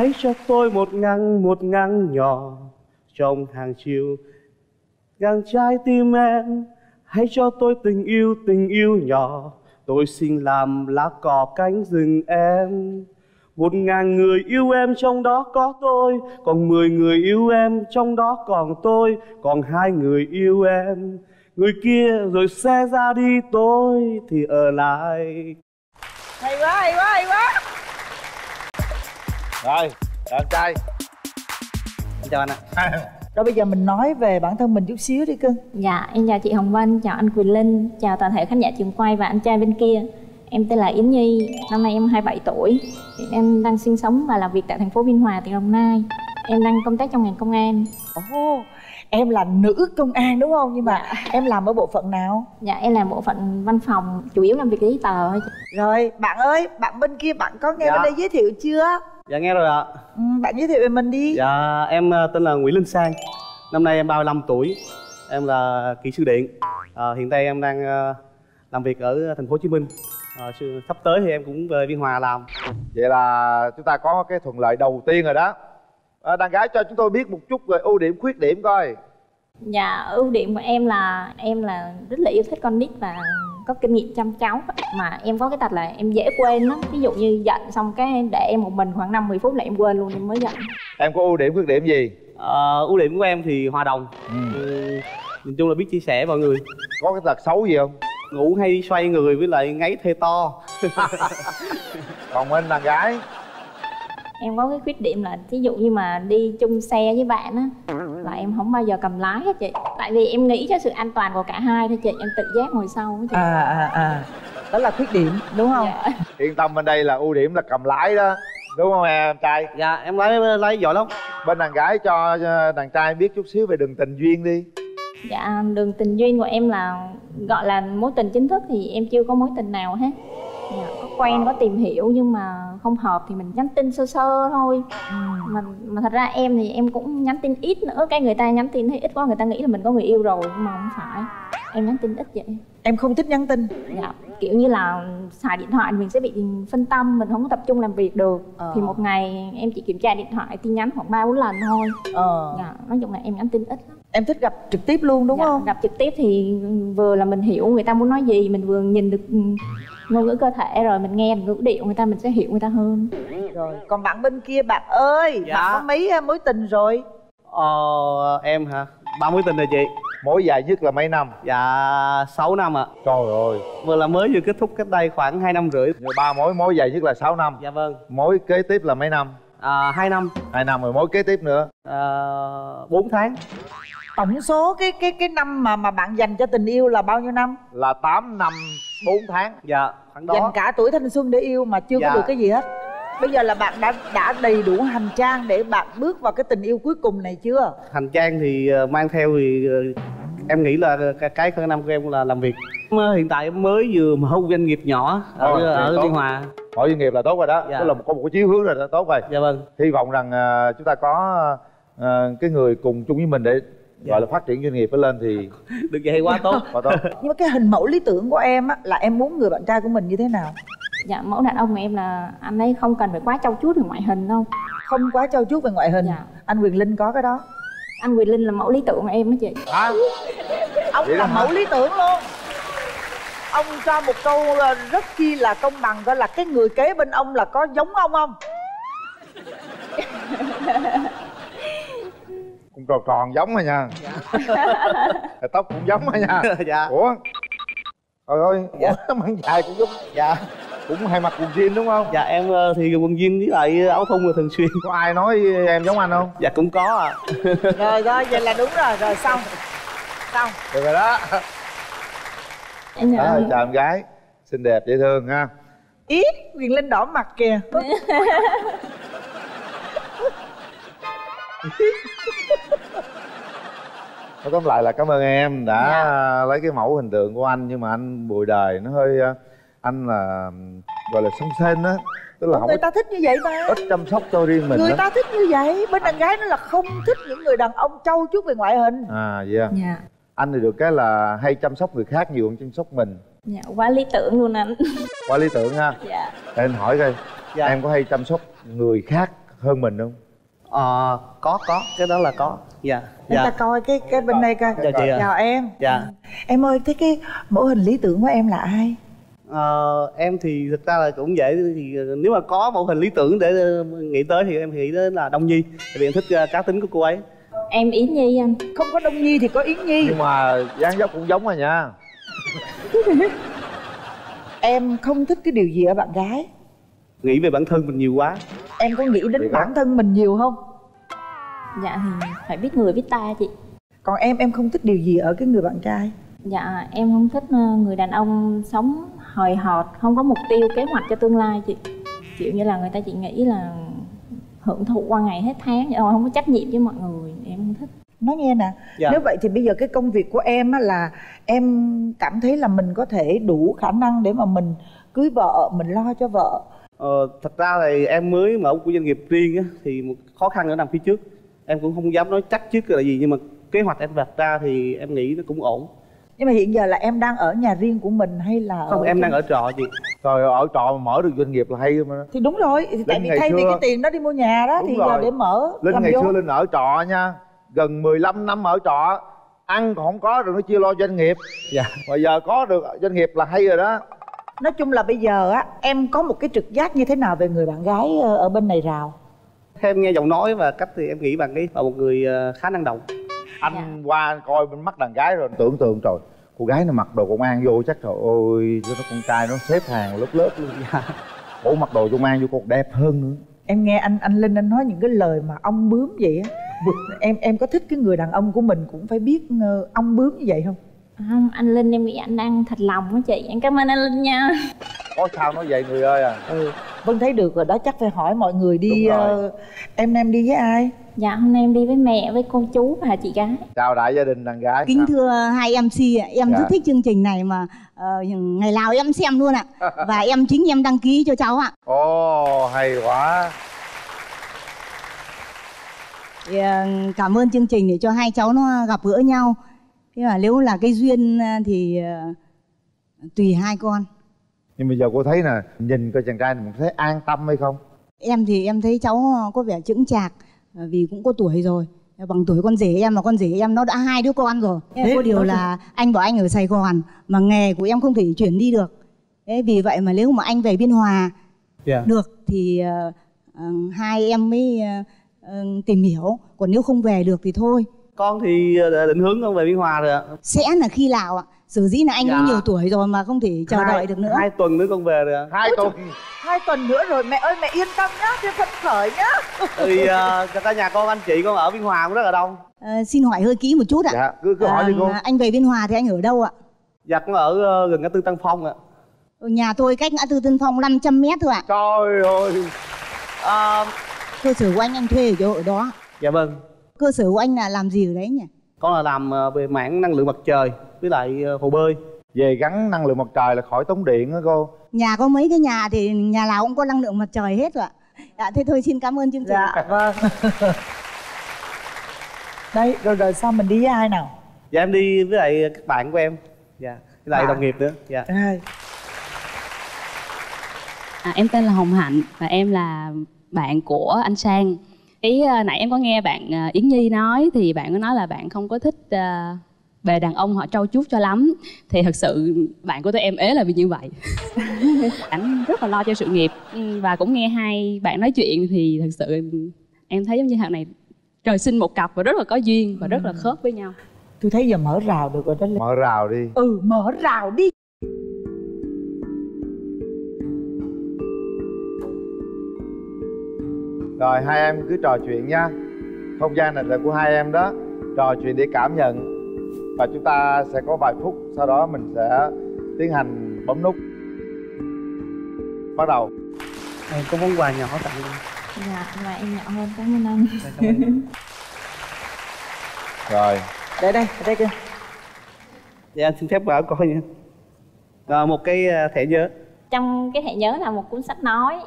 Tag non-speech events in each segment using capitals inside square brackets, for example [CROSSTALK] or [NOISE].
hãy cho tôi một ngang một ngang nhỏ trong hàng chiều. Ngang trái tim em, hãy cho tôi tình yêu tình yêu nhỏ. Tôi xin làm lá cỏ cánh rừng em. Một ngàn người yêu em trong đó có tôi, còn mười người yêu em trong đó còn tôi, còn hai người yêu em. Người kia rồi xe ra đi, tôi thì ở lại. Hay quá hay quá hay quá rồi anh trai. Chào anh ạ. Rồi bây giờ mình nói về bản thân mình chút xíu đi cưng. Dạ, em chào chị Hồng Vân, chào anh Quỳnh Linh, chào toàn thể khán giả trường quay và anh trai bên kia. Em tên là Yến Nhi, năm nay em 27 tuổi. Em đang sinh sống và làm việc tại thành phố Biên Hòa, tỉnh Đồng Nai. Em đang công tác trong ngành công an. Ồ oh, em là nữ công an đúng không? Nhưng mà Dạ. em làm ở bộ phận nào? Dạ, em làm bộ phận văn phòng, chủ yếu làm việc giấy tờ rồi bạn ơi bạn bên kia bạn có nghe Dạ. bên đây giới thiệu chưa dạ nghe rồi ạ. Ừ, bạn giới thiệu về mình đi. Dạ em ờ, tên là nguyễn linh sang. Năm nay em 35 tuổi em là kỹ sư điện. Ờ, hiện tại em đang ờ, làm việc ở thành phố hồ chí minh. Ờ, sư- sắp tới thì em cũng về biên hòa làm. Vậy là chúng ta có cái thuận lợi đầu tiên rồi đó. À, đàn gái cho chúng tôi biết một chút về ưu điểm khuyết điểm coi. Dạ, ưu điểm của em là em là rất là yêu thích con nít và có kinh nghiệm chăm cháu. Mà em có cái tật là em dễ quên lắm Ví dụ như giận xong cái để em một mình khoảng 5-10 phút là em quên luôn em mới giận. Em có ưu điểm khuyết điểm gì? Ờ, ưu điểm của em thì hòa đồng. Ừ. ừ, nhìn chung là biết chia sẻ với mọi người. Có cái tật xấu gì không? Ngủ hay xoay người với lại ngáy thê to. [LAUGHS] Còn bên đàn gái em có cái khuyết điểm là ví dụ như mà đi chung xe với bạn á là em không bao giờ cầm lái hết chị. Tại vì em nghĩ cho sự an toàn của cả hai thôi chị em tự giác ngồi sau á chị. À à à. Đó là khuyết điểm đúng không? Dạ. yên tâm bên đây là ưu điểm là cầm lái đó. Đúng không em trai? Dạ em lái lái giỏi lắm. Bên đàn gái cho đàn trai biết chút xíu về đường tình duyên đi. Dạ đường tình duyên của em là gọi là mối tình chính thức thì em chưa có mối tình nào hết dạ, có quen có tìm hiểu nhưng mà không hợp thì mình nhắn tin sơ sơ thôi. Ừ. mà mà thật ra em thì em cũng nhắn tin ít nữa. Cái người ta nhắn tin thấy ít quá người ta nghĩ là mình có người yêu rồi nhưng mà không phải. Em nhắn tin ít vậy. Em không thích nhắn tin. Dạ, kiểu như là xài điện thoại mình sẽ bị phân tâm mình không có tập trung làm việc được. Ờ. thì một ngày em chỉ kiểm tra điện thoại tin nhắn khoảng ba bốn lần thôi. Ờ. Dạ, nói chung là em nhắn tin ít lắm. Em thích gặp trực tiếp luôn đúng dạ, không? gặp trực tiếp thì vừa là mình hiểu người ta muốn nói gì mình vừa nhìn được ngôn ngữ cơ thể rồi mình nghe ngữ điệu người ta mình sẽ hiểu người ta hơn. Rồi còn bạn bên kia bạn ơi Dạ. bạn có mấy ờ, mối tình rồi? Ờ, em hả? Ba mối tình rồi chị. Mối dài nhất là mấy năm? Dạ 6 năm ạ. Trời ơi. Vừa là mới vừa kết thúc cách đây khoảng 2 năm rưỡi. Ba mối mối dài nhất là 6 năm. Dạ vâng. Mối kế tiếp là mấy năm? À, 2 năm. Hai năm rồi mối kế tiếp nữa. À, 4 tháng. Tổng số cái cái cái năm mà mà bạn dành cho tình yêu là bao nhiêu năm? Là 8 năm 4 tháng. Dạ khoảng đó. dành cả tuổi thanh xuân để yêu mà chưa Dạ. có được cái gì hết. Bây giờ là bạn đã đã đầy đủ hành trang để bạn bước vào cái tình yêu cuối cùng này chưa? Hành trang thì ờ, mang theo thì ờ, em nghĩ là cái, cái khả năng của em là làm việc. Ờ, hiện tại em mới vừa mở doanh nghiệp nhỏ ở Ôi, ở tốt. biên hòa. Mọi doanh nghiệp là tốt rồi đó. Dạ. tức là một- có một cái chí hướng rồi đó tốt rồi. Dạ vâng. Hy vọng rằng chúng ta có cái người cùng chung với mình để gọi là phát triển doanh nghiệp nó lên thì [LAUGHS] được vậy quá tốt. [LAUGHS] Quá tốt. Nhưng mà cái hình mẫu lý tưởng của em á là em muốn người bạn trai của mình như thế nào? Dạ mẫu đàn ông của em là anh ấy không cần phải quá trau chuốt về ngoại hình đâu. Không quá trau chuốt về ngoại hình. Dạ. anh quyền linh có cái đó. Anh Quỳnh Linh là mẫu lý tưởng của em á chị. Hả? Ông Vậy là hả? mẫu lý tưởng luôn. Ông cho một câu ờ, rất chi là công bằng coi là cái người kế bên ông là có giống ông không [LAUGHS] cũng tròn tròn giống rồi nha. Tóc cũng giống rồi nha. [LAUGHS] Dạ. Ủa? Trời ơi ủa mang dài cũng giống dạ. Cũng hay mặc quần jean đúng không? Dạ em ờ, thì quần jean với lại áo thun là thường xuyên. Có ai nói em giống anh không? Dạ cũng có ạ. [LAUGHS] Rồi rồi vậy là đúng rồi. Rồi xong. Xong. Được rồi đó. Em nhớ đó, chào em gái. Xinh đẹp dễ thương ha. Ít quyền linh đỏ mặt kìa [LAUGHS] nói tóm lại là cảm ơn em đã Dạ. lấy cái mẫu hình tượng của anh nhưng mà anh bùi đời nó hơi ờ, anh là gọi là sông sên á. Tức là không người ta thích như vậy mà ít chăm sóc cho riêng mình người đó. ta thích như vậy bên đàn gái nó là không thích những người đàn ông trau chuốt về ngoại hình. À vậy à. dạ. Anh thì được cái là hay chăm sóc người khác nhiều hơn chăm sóc mình. Dạ quá lý tưởng luôn anh. Quá lý tưởng ha. Dạ. Để anh hỏi coi Dạ. em có hay chăm sóc người khác hơn mình không Ờ, có có cái đó là có. Dạ Chúng ta dạ coi cái cái bên đây coi. Chào chị ạ. chào em. Dạ. em ơi thế cái mẫu hình lý tưởng của em là ai? Ờ, em thì thực ra là cũng dễ thì ờ, nếu mà có mẫu hình lý tưởng để ờ, nghĩ tới thì em nghĩ đến là Đông Nhi. Tại vì em thích ờ, cá tính của cô ấy. Em Yến Nhi anh. Không có đông nhi thì có yến nhi. Nhưng mà dáng dấp cũng giống rồi nha. [LAUGHS] Em không thích cái điều gì ở bạn gái. Nghĩ về bản thân mình nhiều quá em có nghĩ đến bản thân mình nhiều không? Dạ thì phải biết người biết ta chị. Còn em em không thích điều gì ở cái người bạn trai? Dạ em không thích ờ, người đàn ông sống hời hợt không có mục tiêu kế hoạch cho tương lai chị. Kiểu như là người ta chỉ nghĩ là hưởng thụ qua ngày hết tháng thôi không có trách nhiệm với mọi người em không thích. Nói nghe nè Dạ. nếu vậy thì bây giờ cái công việc của em á là em cảm thấy là mình có thể đủ khả năng để mà mình cưới vợ mình lo cho vợ ờ, thật ra thì em mới mở một doanh nghiệp riêng á thì một khó khăn nữa nằm phía trước. Em cũng không dám nói chắc trước là gì nhưng mà kế hoạch em đặt ra thì em nghĩ nó cũng ổn. Nhưng mà hiện giờ là em đang ở nhà riêng của mình hay là không em đang ở trọ chị. Rồi ở trọ mà mở được doanh nghiệp là hay mà. Thì đúng rồi thì tại vì ngày thay vì xưa- cái tiền đó đi mua nhà đó Đúng thì rồi. giờ để mở linh làm ngày vốn. xưa linh ở trọ nha gần 15 năm ở trọ ăn còn không có rồi nó chia lo doanh nghiệp. Dạ. Mà giờ có được doanh nghiệp là hay rồi đó nói chung là bây giờ á em có một cái trực giác như thế nào về người bạn gái ờ, ở bên này rào? Theo em nghe giọng nói và cách thì em nghĩ bạn ấy là một người ờ, khá năng động. Anh Dạ. qua coi bên mắt đàn gái rồi tưởng tượng trời cô gái nó mặc đồ công an vô chắc trời ơi nó con trai nó xếp hàng lớp lớp luôn. [LAUGHS] Ủa mặc đồ công an vô còn đẹp hơn nữa. Em nghe anh anh linh anh nói những cái lời mà ong bướm vậy á. Em em có thích cái người đàn ông của mình cũng phải biết ờ, ong bướm như vậy không không anh Linh em nghĩ anh đang thật lòng á chị. Em cảm ơn anh Linh nha. Có sao nói vậy người ơi à? Ừ vân thấy được rồi đó chắc phải hỏi mọi người đi ờ, em em đi với ai? Dạ hôm nay em đi với mẹ với cô chú và chị gái. Chào đại gia đình đàn gái. Kính thưa hai MC ạ, em Dạ. rất thích chương trình này mà ờ, ngày nào em xem luôn ạ. [LAUGHS] Và em chính em đăng ký cho cháu ạ. ồ hay quá. Ờ, cảm ơn chương trình để cho hai cháu nó gặp gỡ nhau. Thế mà nếu là cái duyên ờ, thì ờ, tùy hai con. nhưng bây giờ cô thấy nè nhìn coi chàng trai mình thấy an tâm hay không Em thì em thấy cháu có vẻ chững chạc ờ, vì cũng có tuổi rồi. Bằng tuổi con rể em mà con rể em nó đã hai đứa con rồi. Thế có điều tốt là anh bảo anh ở Sài Gòn mà nghề của em không thể chuyển đi được. Thế vì vậy mà nếu mà anh về Biên Hòa dạ được thì ờ, ờ, hai em mới ờ, ờ, tìm hiểu còn nếu không về được thì thôi con thì ờ, định hướng con về biên hòa rồi ạ. Sẽ là khi nào ạ. Sở dĩ là anh Dạ. cũng nhiều tuổi rồi mà không thể chờ Hai- đợi được nữa. hai tuần nữa con về rồi ạ. Hai tuần. hai tuần nữa rồi mẹ ơi mẹ yên tâm nhá thêm phấn khởi nhá. Thì ờ, cả nhà con anh chị con ở biên hòa cũng rất là đông. Ờ, xin hỏi hơi kỹ một chút ạ. Dạ cứ cứ hỏi đi cô. Ờ, anh về biên hòa thì anh ở đâu ạ? Dạ con ở ờ, gần ngã tư tân phong ạ. Ở nhà tôi cách ngã tư Tân Phong 500 mét thôi ạ. Trời ơi. Ờ, cơ sở của anh anh thuê ở chỗ ở đó. dạ vâng cơ sở của anh là làm gì ở đấy nhỉ? Con là làm ờ, về mảng năng lượng mặt trời với lại ờ, hồ bơi. Về gắn năng lượng mặt trời là khỏi tốn điện đó cô. Nhà có mấy cái nhà thì nhà nào cũng có năng lượng mặt trời hết rồi ạ. Dạ, thế thôi xin cảm ơn chương trình. Dạ. Vâng [LAUGHS] đây rồi rồi sau mình đi với ai nào? Dạ em đi với lại các bạn của em. Dạ với lại Bạn. đồng nghiệp nữa. Dạ. Rồi. À, em tên là Hồng Hạnh và em là bạn của anh Sang. Ý à, nãy em có nghe bạn à, Yến Nhi nói thì bạn có nói là bạn không có thích à, về đàn ông họ trau chuốt cho lắm. Thì thật sự bạn của tụi em ế là vì như vậy. [LAUGHS] Ảnh rất là lo cho sự nghiệp Ừ, và cũng nghe hai bạn nói chuyện thì thật sự em thấy giống như hàng này trời sinh một cặp và rất là có duyên và rất là khớp với nhau. tôi thấy giờ mở rào được rồi đó mở rào đi ừ mở rào đi rồi hai em cứ trò chuyện nha. Không gian này là của hai em đó. Trò chuyện để cảm nhận. Và chúng ta sẽ có vài phút sau đó mình sẽ tiến hành bấm nút. Bắt đầu. Em có món quà nhỏ tặng em. Dạ và em nhỏ hơn cảm ơn anh cảm ơn em. [LAUGHS] rồi. Để đây ở đây kia dạ anh xin phép bảo coi nha. Ờ, một cái ờ, thẻ nhớ. Trong cái thẻ nhớ là một cuốn sách nói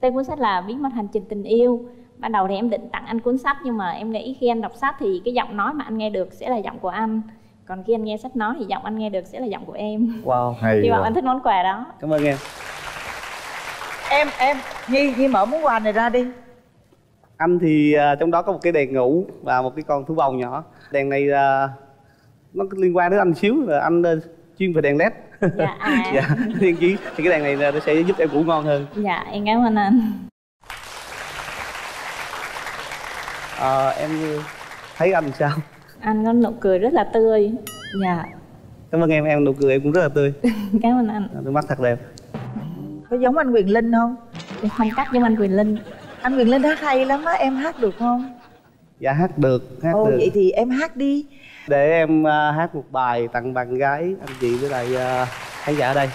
tên cuốn sách là bí mật hành trình tình yêu. Ban đầu thì em định tặng anh cuốn sách nhưng mà em nghĩ khi anh đọc sách thì cái giọng nói mà anh nghe được sẽ là giọng của anh. Còn khi anh nghe sách nói thì giọng anh nghe được sẽ là giọng của em. Wow hay hy vọng anh thích món quà đó. Cảm ơn em. Em em nhi nhi mở món quà này ra đi. Anh thì uh, trong đó có một cái đèn ngủ và một cái con thú bông nhỏ. Đèn này uh, nó liên quan đến anh xíu là anh uh, chuyên về đèn led. Dạ à. [LAUGHS] Dạ thiên chí thì cái đèn này nó sẽ giúp em ngủ ngon hơn. Dạ em cảm ơn anh. À, em thấy anh sao? Anh có nụ cười rất là tươi. Dạ. Cảm ơn em em nụ cười em cũng rất là tươi. [LAUGHS] Cảm ơn anh. Đôi mắt thật đẹp. Có giống anh quyền linh không? Phong cách giống anh quyền linh. Anh quyền linh hát hay lắm á em hát được không? Dạ hát được hát ồ được. vậy thì em hát đi để em uh, hát một bài tặng bạn gái anh chị với lại uh, khán giả ở đây.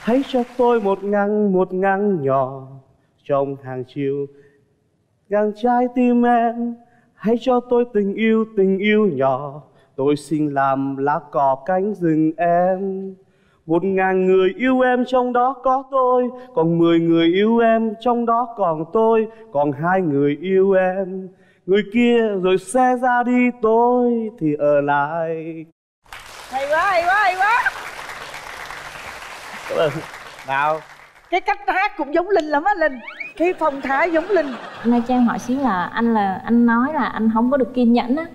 Hãy cho tôi một ngăn một ngăn nhỏ trong hàng chiều. Ngăn trái tim em hãy cho tôi tình yêu tình yêu nhỏ. Tôi xin làm lá cỏ cánh rừng em. Một ngàn người yêu em trong đó có tôi còn mười người yêu em trong đó còn tôi còn hai người yêu em người kia rồi xe ra đi tôi thì ở lại. Hay quá hay quá hay quá. Cảm ơn. nào. Cái cách hát cũng giống linh lắm á linh. Cái phong thái giống linh. Nay cho em hỏi xíu là anh là anh nói là anh không có được kiên nhẫn á.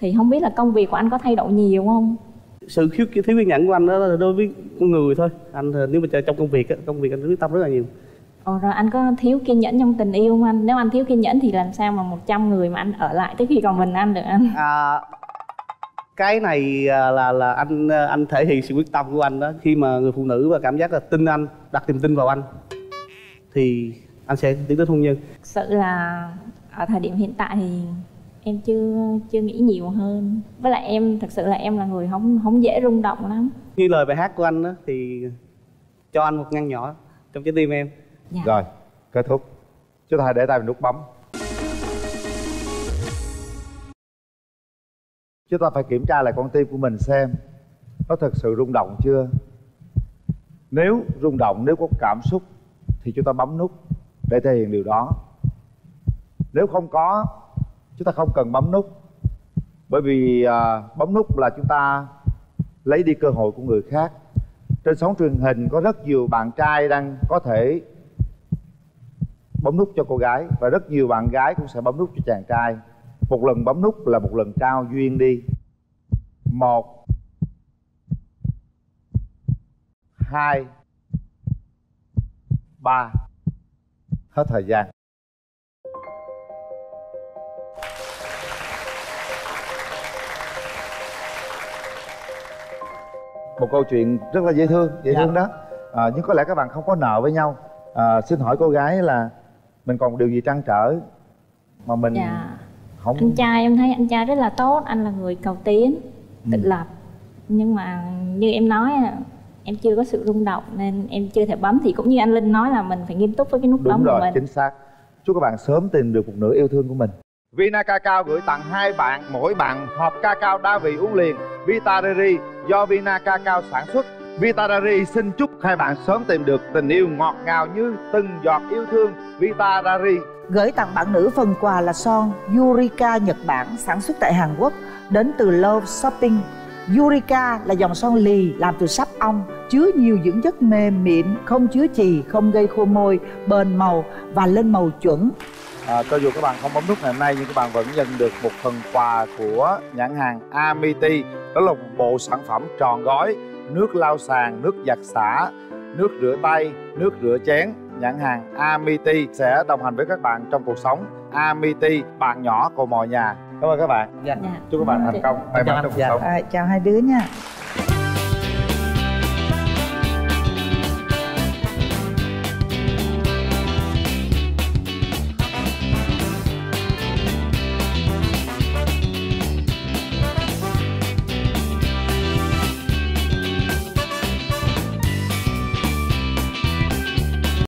Thì không biết là công việc của anh có thay đổi nhiều không? Sự thiếu thiếu kiên nhẫn của anh đó là đối với con người thôi. Anh nếu mà chơi trong công việc á, công việc anh quyết tâm rất là nhiều Ồ rồi anh có thiếu kiên nhẫn trong tình yêu không anh? Nếu anh thiếu kiên nhẫn thì làm sao mà 100 người mà anh ở lại tới khi còn mình anh được anh? à, cái này à, là là anh à, anh thể hiện sự quyết tâm của anh đó khi mà người phụ nữ và cảm giác là tin anh đặt niềm tin vào anh thì anh sẽ tiến tới hôn nhân Thực sự là ở thời điểm hiện tại thì em chưa chưa nghĩ nhiều hơn. Với lại em thực sự là em là người không không dễ rung động lắm. như lời bài hát của anh đó thì cho anh một ngăn nhỏ trong trái tim em. Dạ. rồi kết thúc. Chúng ta hãy để tay vào nút bấm. Chúng ta phải kiểm tra lại con tim của mình xem nó thật sự rung động chưa. Nếu rung động nếu có cảm xúc thì chúng ta bấm nút để thể hiện điều đó. Nếu không có chúng ta không cần bấm nút. Bởi vì à, bấm nút là chúng ta lấy đi cơ hội của người khác. Trên sóng truyền hình có rất nhiều bạn trai đang có thể bấm nút cho cô gái và rất nhiều bạn gái cũng sẽ bấm nút cho chàng trai. Một lần bấm nút là một lần trao duyên đi. Một hai ba. Hết thời gian. Một câu chuyện rất là dễ thương dễ Dạ. thương đó. À, nhưng có lẽ các bạn không có nợ với nhau. À, xin hỏi cô gái là mình còn điều gì trăn trở mà mình Dạ. không Anh trai em thấy anh trai rất là tốt, anh là người cầu tiến, tự Ừ. lập. Nhưng mà như em nói em chưa có sự rung động nên em chưa thể bấm thì cũng như anh Linh nói là mình phải nghiêm túc với cái nút đúng bấm của rồi mình. chính xác chúc các bạn sớm tìm được một nửa yêu thương của mình Vina Cacao gửi tặng hai bạn mỗi bạn hộp cacao đa vị uống liền Vita Riri do Vina Cacao sản xuất Vita Riri xin chúc hai bạn sớm tìm được tình yêu ngọt ngào như từng giọt yêu thương Vita Riri gửi tặng bạn nữ phần quà là son Yurika Nhật Bản sản xuất tại Hàn Quốc đến từ Love Shopping. Yurika là dòng son lì làm từ sáp ong, chứa nhiều dưỡng chất mềm mịn, không chứa chì, không gây khô môi, bền màu và lên màu chuẩn. à, cho dù các bạn không bấm nút ngày hôm nay nhưng các bạn vẫn nhận được một phần quà của nhãn hàng Amity đó là một bộ sản phẩm tròn gói nước lau sàn nước giặt xả nước rửa tay nước rửa chén nhãn hàng Amity sẽ đồng hành với các bạn trong cuộc sống Amity bạn nhỏ cầu mò nhà cảm ơn các bạn Dạ. Dạ. chúc các bạn thành công may mắn trong cuộc Dạ. sống À, chào hai đứa nha.